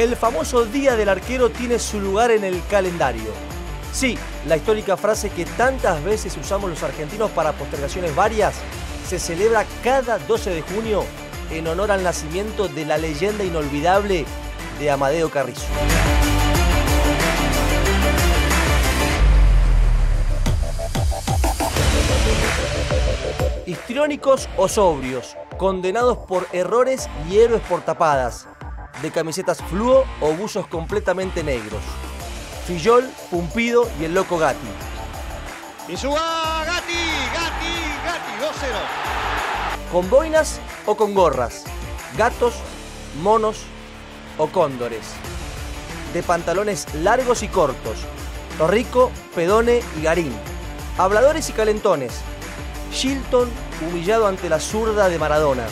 El famoso Día del Arquero tiene su lugar en el calendario. Sí, la histórica frase que tantas veces usamos los argentinos para postergaciones varias se celebra cada 12 de junio en honor al nacimiento de la leyenda inolvidable de Amadeo Carrizo. Histriónicos o sobrios, condenados por errores y héroes por tapadas, de camisetas fluo o buzos completamente negros. Fillol, Pumpido y el loco Gatti. Y suba Gatti, Gatti, Gatti, 2-0. Con boinas o con gorras, gatos, monos o cóndores. De pantalones largos y cortos, Torrico, Pedone y Garín. Habladores y calentones. Shilton humillado ante la zurda de Maradona.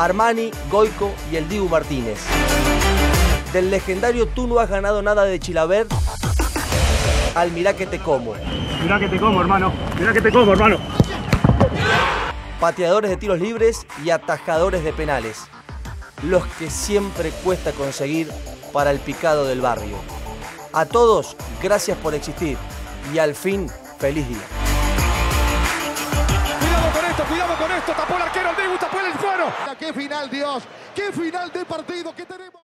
Armani, Goico y el Dibu Martínez. Del legendario Tú no has ganado nada de Chilavert al Mirá que te como. Mirá que te como, hermano. Mirá que te como, hermano. Pateadores de tiros libres y atajadores de penales. Los que siempre cuesta conseguir para el picado del barrio. A todos, gracias por existir y al fin, feliz día. Cuidado con esto, cuidado con esto. Tapó el arquero, el Dibu, tapó el cuero. ¡Qué final, Dios! ¡Qué final de partido que tenemos!